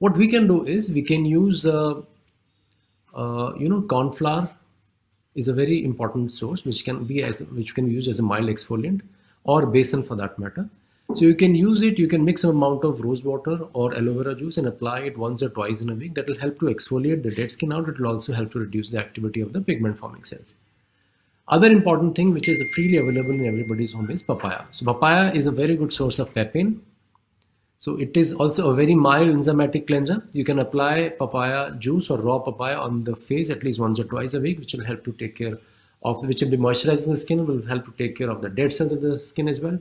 what we can do is we can use, uh, uh, you know, corn flour is a very important source which can be as which can be used as a mild exfoliant or besan for that matter. So you can use it, you can mix some amount of rose water or aloe vera juice and apply it once or twice in a week. That will help to exfoliate the dead skin out. It will also help to reduce the activity of the pigment forming cells. Other important thing which is freely available in everybody's home is papaya. So papaya is a very good source of papain. So it is also a very mild enzymatic cleanser. You can apply papaya juice or raw papaya on the face at least once or twice a week, which will help to take care of, which will be moisturizing the skin, will help to take care of the dead cells of the skin as well.